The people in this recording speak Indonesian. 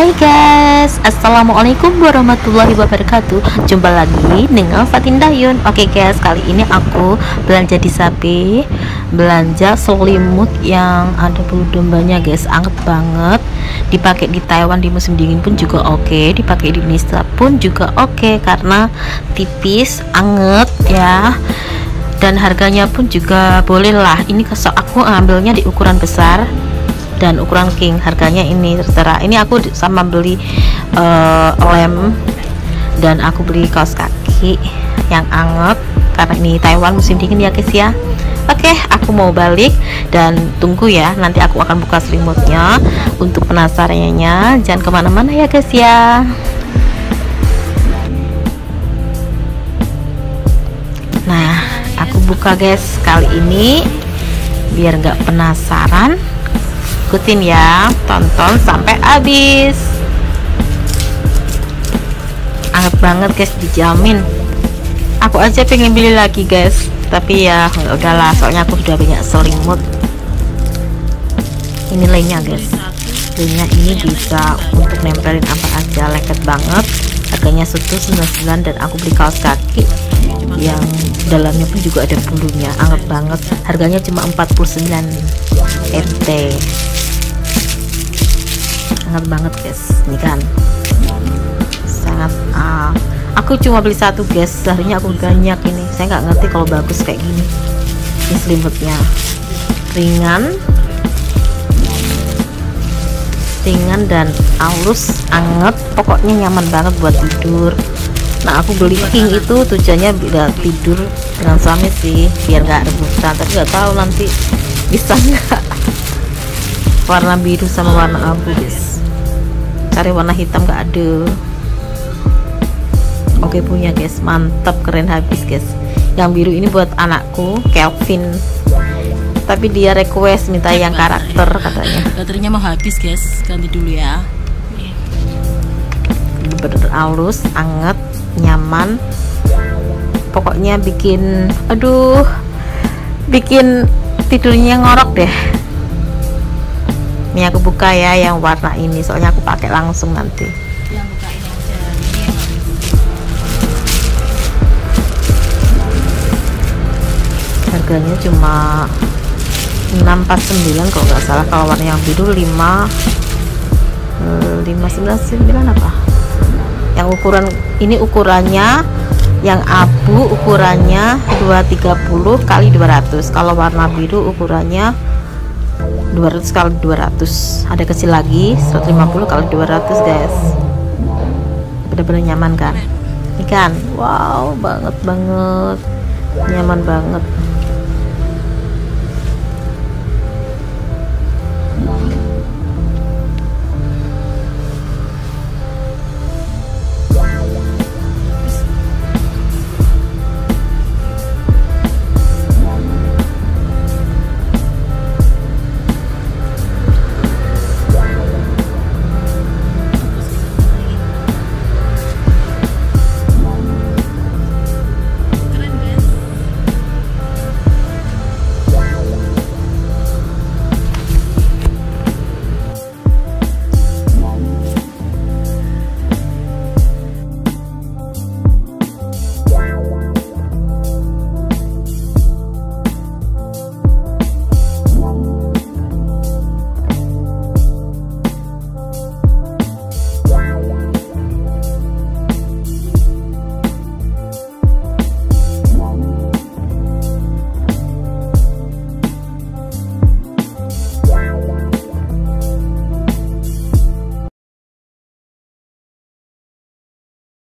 Hai guys, Assalamualaikum warahmatullahi wabarakatuh. Jumpa lagi dengan Fatin Dayun. Oke guys, kali ini aku belanja di Sapi Belanja selimut yang ada bulu dombanya guys Anget banget. Dipakai di Taiwan di musim dingin pun juga oke Dipakai di Indonesia pun juga oke Karena tipis, anget ya. Dan harganya pun juga boleh lah. Ini kesok aku ambilnya di ukuran besar dan ukuran king harganya ini terserah ini aku sama beli uh, lem dan aku beli kaos kaki yang anget karena ini Taiwan musim dingin ya guys ya Oke, okay, aku mau balik dan tunggu ya. Nanti aku akan buka selimutnya untuk penasarannya. Jangan ke mana-mana ya guys ya. Nah, aku buka guys kali ini biar nggak penasaran ikutin ya. Tonton sampai habis. Anget banget guys dijamin. Aku aja pengen beli lagi guys. Tapi ya udahlah soalnya aku sudah banyak selimut ini lainnya guys. Lainnya ini bisa untuk nempelin apa aja. Lengket banget. Harganya 199 dan aku beli kaos kaki. Yang dalamnya pun juga ada bulunya. Anget banget. Harganya cuma 49 MT sangat banget guys. Ini kan. Sangat uh, aku cuma beli satu guys. Seharusnya aku banyak ini. Saya nggak ngerti kalau bagus kayak gini. Ini selimutnya. Ringan. Ringan dan halus anget. Pokoknya nyaman banget buat tidur. Nah aku beli king itu tujuannya biar tidur dengan suami sih. Biar nggak rebutan. Tapi nggak tahu nanti bisa nggak. Warna biru sama warna abu guys cari warna hitam gak ada. Oke punya guys. Mantap keren habis guys. Yang biru ini buat anakku Kelvin. Tapi dia request minta yang karakter katanya. Baterainya mau habis guys. Ganti dulu ya. Bener halus anget nyaman. Pokoknya bikin aduh bikin tidurnya ngorok deh ini aku buka ya yang warna ini soalnya aku pakai langsung nanti. Harganya cuma 649 kalau nggak salah kalau warna yang biru 5 599 eh, apa? Yang ukuran ini ukurannya yang abu ukurannya 230 kali 200 kalau warna biru ukurannya 200 kali 200 ada kecil lagi 150 kali 200 guys. Bener-bener nyaman kan? Ini kan wow banget banget. Nyaman banget.